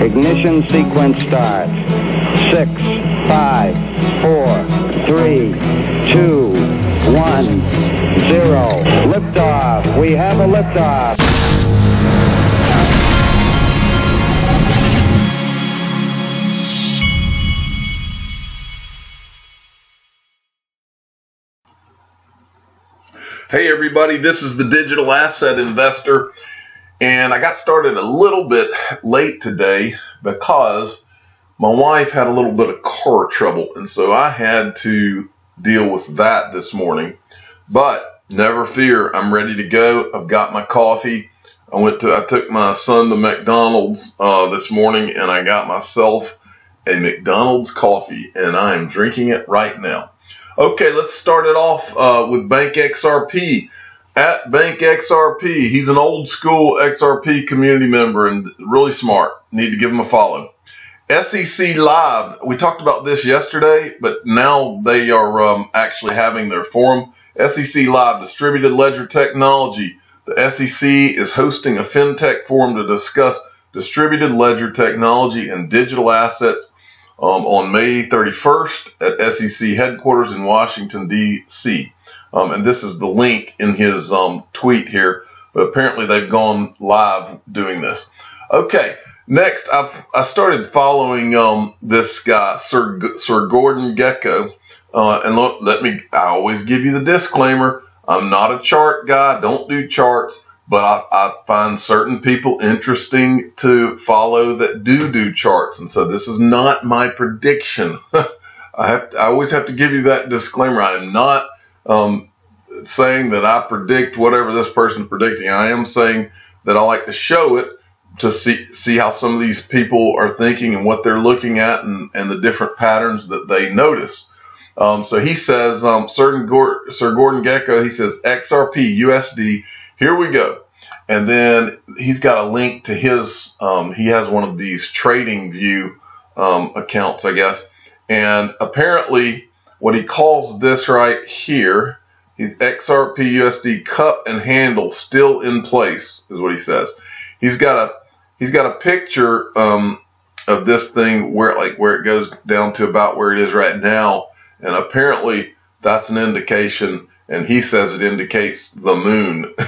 Ignition sequence start. Six, five, four, three, two, one, zero. Liftoff. We have a liftoff. Hey everybody, this is the Digital Asset Investor, and I got started a little bit late today because my wife had a little bit of car trouble, and so I had to deal with that this morning. But never fear, I'm ready to go. I've got my coffee. I went to, I took my son to McDonald's uh, this morning, and I got myself a McDonald's coffee, and I am drinking it right now. Okay, let's start it off uh, with Bank XRP. At Bank XRP, he's an old school XRP community member and really smart. Need to give him a follow. SEC Live, we talked about this yesterday, but now they are um, actually having their forum. SEC Live, Distributed Ledger Technology. The SEC is hosting a FinTech forum to discuss distributed ledger technology and digital assets um, on May 31st at SEC headquarters in Washington, D.C. Um, and this is the link in his um, tweet here, but apparently they've gone live doing this. Okay, next I've, I started following um, this guy, Sir, Sir Gordon Gekko, Uh, and look, let me, I always give you the disclaimer. I'm not a chart guy, don't do charts but I, I, find certain people interesting to follow that do do charts. And so this is not my prediction. I have to, I always have to give you that disclaimer. I am not um, saying that I predict whatever this person's predicting. I am saying that I like to show it to see see how some of these people are thinking and what they're looking at and, and the different patterns that they notice. Um, so he says, um, Sir, Gordon, Sir Gordon Gekko, he says XRP USD here we go. And then he's got a link to his, um, he has one of these trading view um, accounts, I guess. And apparently, what he calls this right here, his XRP USD cup and handle still in place, is what he says. He's got a he's got a picture um, of this thing where like where it goes down to about where it is right now, and apparently that's an indication and he says it indicates the moon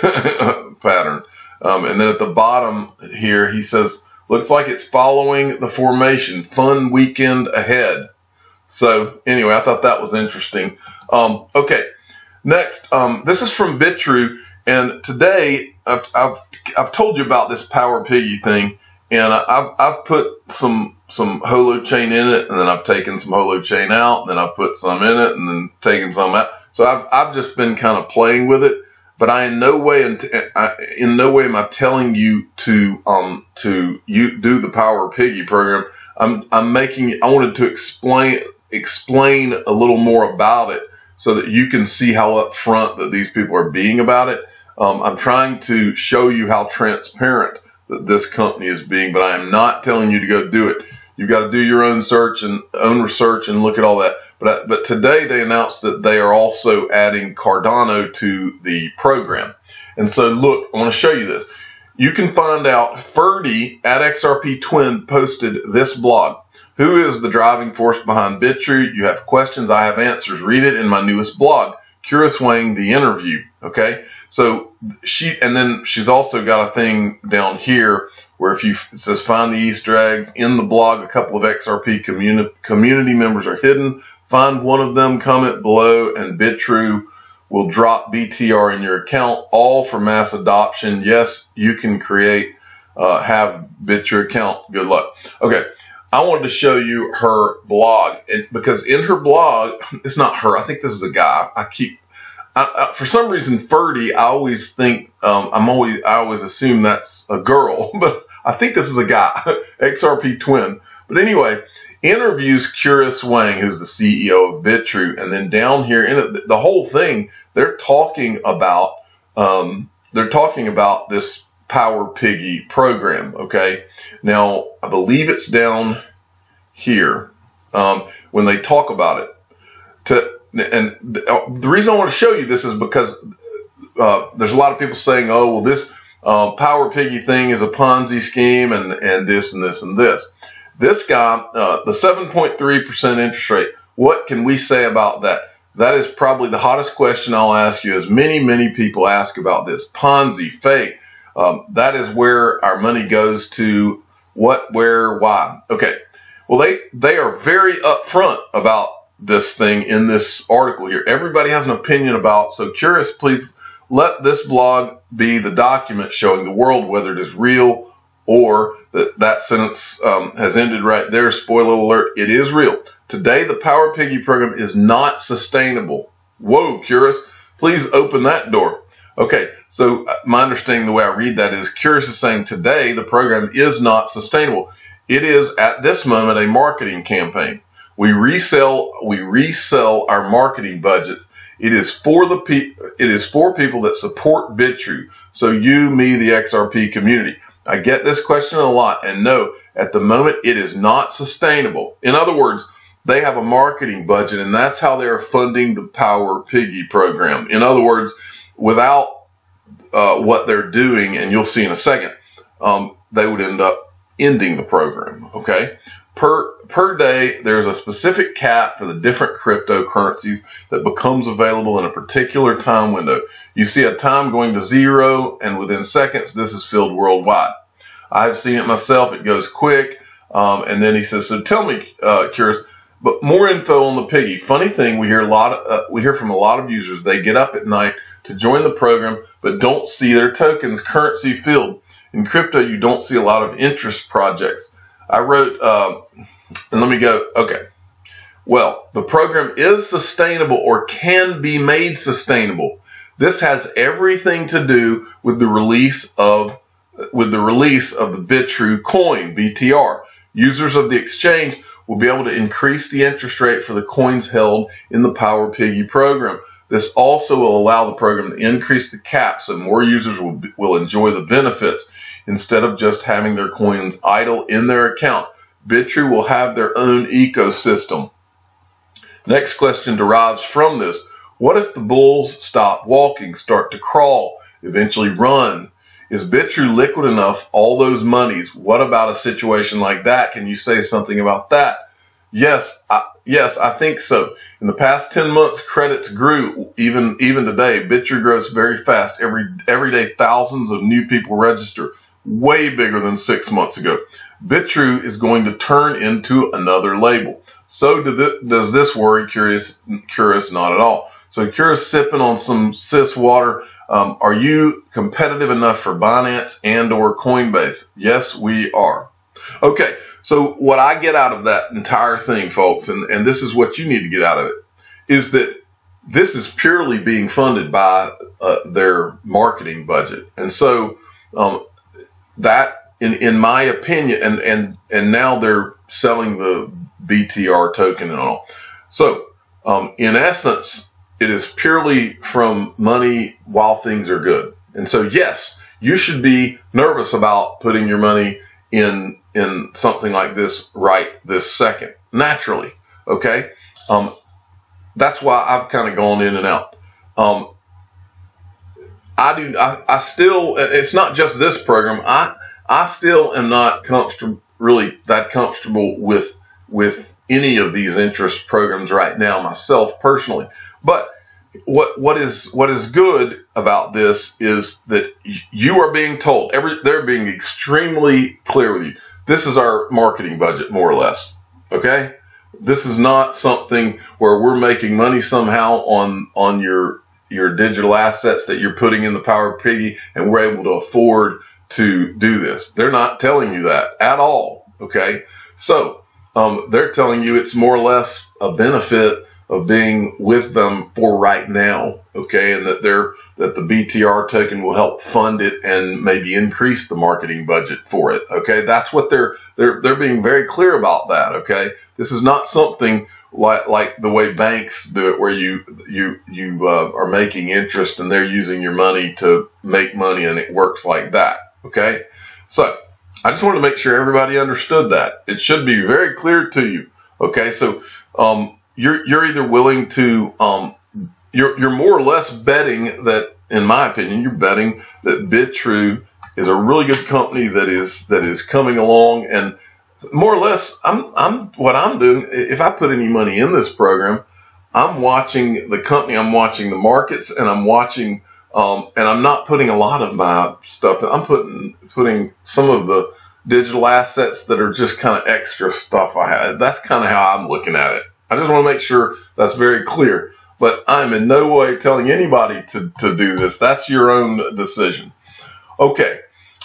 pattern. Um, and then at the bottom here, he says, looks like it's following the formation. Fun weekend ahead. So anyway, I thought that was interesting. Um, okay, next, um, this is from Bitrue, and today I've, I've, I've told you about this Power Piggy thing, and I've, I've put some some holochain in it, and then I've taken some holochain out, and then I've put some in it, and then taken some out. So I've, I've just been kind of playing with it, but I in no way, in no way am I telling you to, um, to you do the Power Piggy program. I'm, I'm making, I wanted to explain, explain a little more about it so that you can see how upfront that these people are being about it. Um, I'm trying to show you how transparent that this company is being, but I am not telling you to go do it. You've got to do your own search and own research and look at all that. But, but today they announced that they are also adding Cardano to the program. And so look, I want to show you this. You can find out Ferdy at XRP Twin posted this blog. Who is the driving force behind Bitrue? You have questions, I have answers. Read it in my newest blog, Curis Wang, the interview. Okay. So she, and then she's also got a thing down here where if you, says find the Easter eggs in the blog, a couple of XRP community, community members are hidden. Find one of them, comment below, and Bitrue will drop BTR in your account, all for mass adoption. Yes, you can create, uh, have Bitrue account. Good luck. Okay. I wanted to show you her blog and because in her blog, it's not her. I think this is a guy. I keep, I, I, for some reason, Ferdy, I always think, um, I'm always, I always assume that's a girl, but I think this is a guy, XRP twin. But anyway, interviews Curis Wang, who's the CEO of Bitrue, and then down here in the whole thing, they're talking about um, they're talking about this Power Piggy program. Okay, now I believe it's down here um, when they talk about it. To and the, the reason I want to show you this is because uh, there's a lot of people saying, "Oh, well, this um, Power Piggy thing is a Ponzi scheme and, and this and this and this. This guy, uh, the 7.3% interest rate, what can we say about that? That is probably the hottest question I'll ask you, as many, many people ask about this. Ponzi, fake. Um, that is where our money goes to what, where, why. Okay. Well, they, they are very upfront about this thing in this article here. Everybody has an opinion about, so curious, please let this blog be the document showing the world whether it is real or that that sentence um, has ended right there. Spoiler alert, it is real. Today, the Power Piggy program is not sustainable. Whoa, Curious, please open that door. Okay, so uh, my understanding, the way I read that is Curious is saying today the program is not sustainable. It is at this moment a marketing campaign. We resell we resell our marketing budgets it is for the pe- it is for people that support Bitrue. So you, me, the XRP community. I get this question a lot, and no, at the moment it is not sustainable. In other words, they have a marketing budget, and that's how they are funding the Power Piggy program. In other words, without uh, what they're doing, and you'll see in a second, um, they would end up ending the program. Okay, per per day there's a specific cap for the different cryptocurrencies that becomes available in a particular time window. You see a time going to zero and within seconds this is filled worldwide. I've seen it myself. It goes quick. Um, and then he says, so tell me, uh, curious, but more info on the piggy. Funny thing, we hear a lot. Of, uh, we hear from a lot of users. They get up at night to join the program, but don't see their tokens currency filled. In crypto, you don't see a lot of interest projects. I wrote, uh, and let me go, okay. Well, the program is sustainable or can be made sustainable. This has everything to do with the release of with the release of the Bitrue coin, BTR. Users of the exchange will be able to increase the interest rate for the coins held in the Power Piggy program. This also will allow the program to increase the cap so more users will, will enjoy the benefits instead of just having their coins idle in their account. Bitrue will have their own ecosystem. Next question derives from this. What if the bulls stop walking, start to crawl, eventually run? Is Bitrue liquid enough? All those monies. What about a situation like that? Can you say something about that? Yes, I, yes, I think so. In the past 10 months, credits grew. Even even today, Bitrue grows very fast. Every every day, thousands of new people register way bigger than six months ago. Bitrue is going to turn into another label. So do th- does this worry Curious? Curious, not at all. So Curious sipping on some Sis water. Um, are you competitive enough for Binance and or Coinbase? Yes, we are. Okay, so what I get out of that entire thing, folks, and, and this is what you need to get out of it, is that this is purely being funded by uh, their marketing budget. And so um, that, in in my opinion, and and and now they're selling the BTR token and all. So, um, in essence, it is purely from money while things are good. And so, yes, you should be nervous about putting your money in in something like this right this second. Naturally, okay. Um, that's why I've kind of gone in and out. Um, I do. I, I still. It's not just this program. I I still am not comfortable, really that comfortable with with any of these interest programs right now myself personally. But what what is what is good about this is that you are being told every they're being extremely clear with you. This is our marketing budget more or less. Okay? This is not something where we're making money somehow on on your your digital assets that you're putting in the Power Piggy and we're able to afford to do this. They're not telling you that at all. Okay. So, um, they're telling you it's more or less a benefit of being with them for right now. Okay. And that they're, that the BTR token will help fund it and maybe increase the marketing budget for it. Okay. That's what they're, they're, they're being very clear about that. Okay. This is not something like like the way banks do it, where you you you uh, are making interest and they're using your money to make money, and it works like that. Okay, so I just wanted to make sure everybody understood that. It should be very clear to you. Okay, so um, you're you're either willing to um, you're you're more or less betting that, in my opinion, you're betting that Bitrue is a really good company that is that is coming along. And more or less I'm I'm what I'm doing if I put any money in this program I'm watching the company I'm watching the markets and I'm watching um, and I'm not putting a lot of my stuff I'm putting putting some of the digital assets that are just kind of extra stuff I have that's kind of how I'm looking at it I just want to make sure that's very clear. But I'm in no way telling anybody to, to do this. That's your own decision. Okay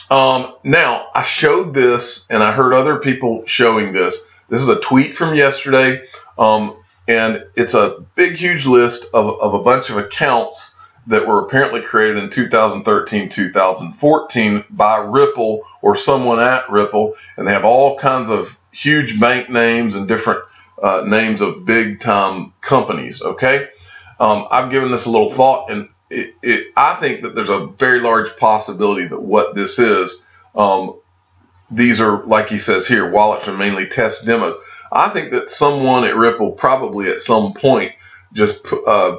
um, now, I showed this and I heard other people showing this. This is a tweet from yesterday, um, and it's a big, huge list of, of a bunch of accounts that were apparently created in 2013, 2014 by Ripple or someone at Ripple, and they have all kinds of huge bank names and different uh, names of big time companies. Okay, um, I've given this a little thought, and it, it, I think that there's a very large possibility that what this is, um, these are, like he says here, wallets are mainly test demos. I think that someone at Ripple probably at some point just uh,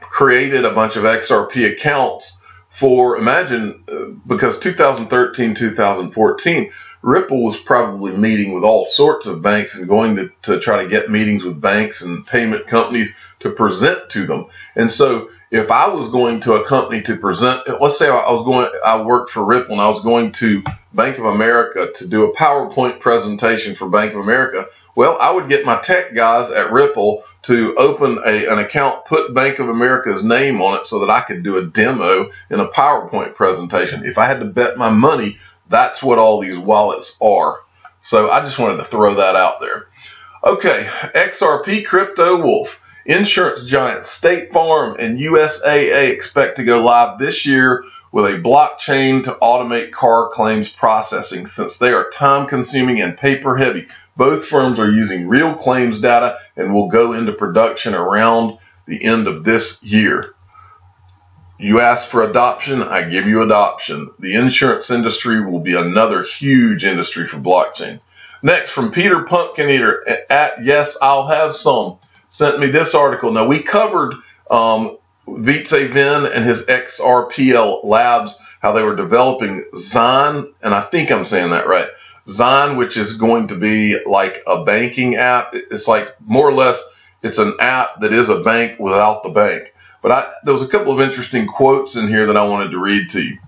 created a bunch of XRP accounts for, imagine, uh, because 2013, 2014, Ripple was probably meeting with all sorts of banks and going to, to try to get meetings with banks and payment companies to present to them. And so if I was going to a company to present, let's say I was going, I worked for Ripple and I was going to Bank of America to do a PowerPoint presentation for Bank of America. Well, I would get my tech guys at Ripple to open a, an account, put Bank of America's name on it so that I could do a demo in a PowerPoint presentation. If I had to bet my money, that's what all these wallets are. So I just wanted to throw that out there. Okay, XRP Crypto Wolf. Insurance giants State Farm and USAA expect to go live this year with a blockchain to automate car claims processing since they are time consuming and paper heavy. Both firms are using real claims data and will go into production around the end of this year. You ask for adoption, I give you adoption. The insurance industry will be another huge industry for blockchain. Next, from Peter Pumpkin Eater at Yes, I'll Have Some sent me this article. Now, we covered um, Ven and his XRPL labs, how they were developing Zine, and I think I'm saying that right. Zine, which is going to be like a banking app. It's like more or less, it's an app that is a bank without the bank. But I, there was a couple of interesting quotes in here that I wanted to read to you.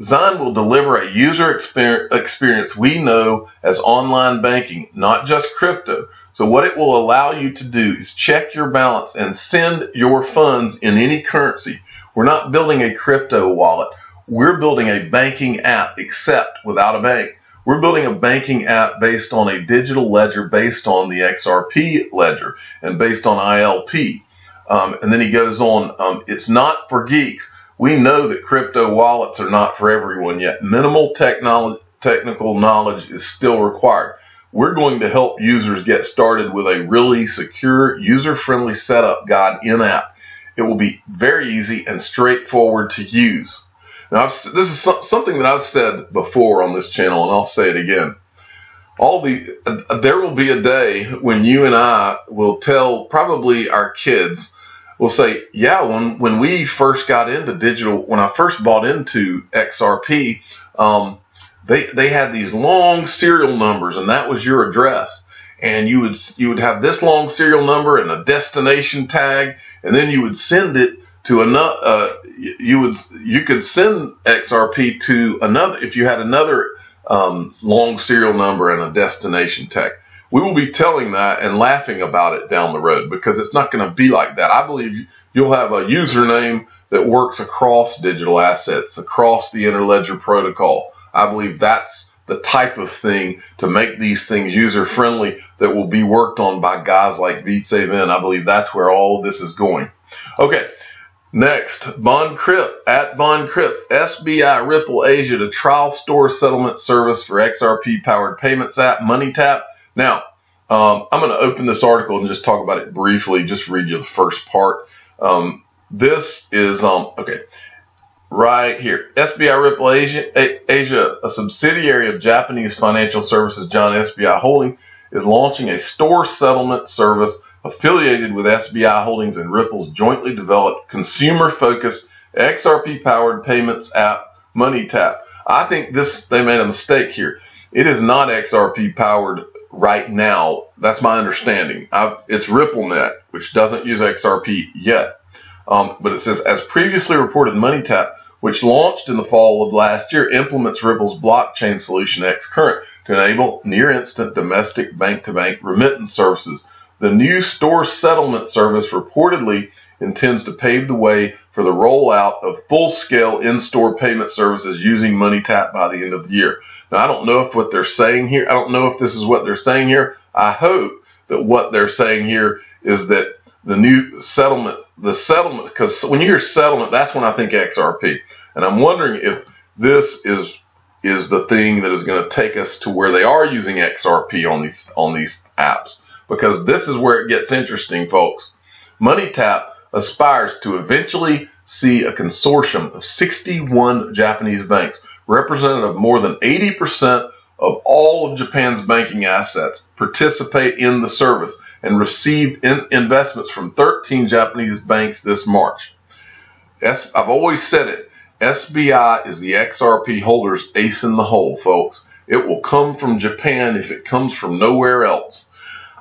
Zine will deliver a user experience we know as online banking, not just crypto. So what it will allow you to do is check your balance and send your funds in any currency. We're not building a crypto wallet. We're building a banking app, except without a bank. We're building a banking app based on a digital ledger, based on the XRP ledger, and based on ILP. Um, and then he goes on, um, it's not for geeks. We know that crypto wallets are not for everyone yet. Minimal technical knowledge is still required. We're going to help users get started with a really secure, user-friendly setup guide in-app. It will be very easy and straightforward to use. Now, I've, this is something that I've said before on this channel, and I'll say it again. All the uh, there will be a day when you and I will tell probably our kids, will say, yeah, when when we first got into digital, when I first bought into XRP, um, they they had these long serial numbers, and that was your address. And you would you would have this long serial number and a destination tag, and then you would send it to another. Uh, you would you could send XRP to another if you had another um, long serial number and a destination tag. We will be telling that and laughing about it down the road because it's not going to be like that. I believe you'll have a username that works across digital assets, across the Interledger protocol. I believe that's the type of thing to make these things user friendly that will be worked on by guys like Wietse I believe that's where all this is going. Okay. Next, Bond Crypt at Bond Crypt, SBI Ripple Asia to trial store settlement service for XRP powered payments app MoneyTap. Now, um, I'm going to open this article and just talk about it briefly. Just read you the first part. Um, this is um, okay right here. SBI Ripple Asia, Asia, a subsidiary of Japanese financial services John SBI Holding, is launching a store settlement service affiliated with SBI Holdings and Ripple's jointly developed consumer-focused XRP-powered payments app MoneyTap. I think this they made a mistake here. It is not XRP powered right now. That's my understanding. I've, it's RippleNet, which doesn't use XRP yet. Um, but it says, as previously reported, MoneyTap, which launched in the fall of last year, implements Ripple's blockchain solution xCurrent to enable near instant domestic bank to bank remittance services. The new store settlement service reportedly intends to pave the way for the rollout of full scale in store payment services using MoneyTap by the end of the year. Now, I don't know if what they're saying here, I don't know if this is what they're saying here. I hope that what they're saying here is that the new settlement, the settlement, because when you hear settlement, that's when I think XRP. And I'm wondering if this is is the thing that is going to take us to where they are using XRP on these on these apps because this is where it gets interesting, folks. MoneyTap aspires to eventually see a consortium of 61 Japanese banks, representative of more than 80% of all of Japan's banking assets, participate in the service and received in investments from 13 Japanese banks this March. I've always said it. SBI is the XRP holders ace in the hole, folks. It will come from Japan if it comes from nowhere else.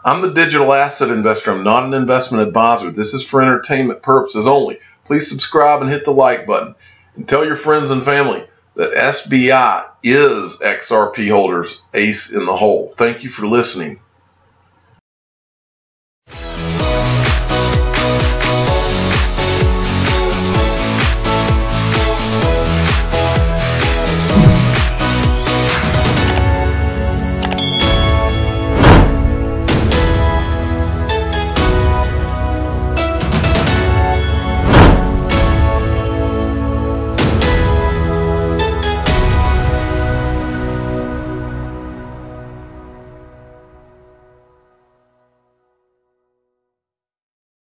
I'm the digital asset investor. I'm not an investment advisor. This is for entertainment purposes only. Please subscribe and hit the like button. And tell your friends and family that SBI is XRP holders ace in the hole. Thank you for listening.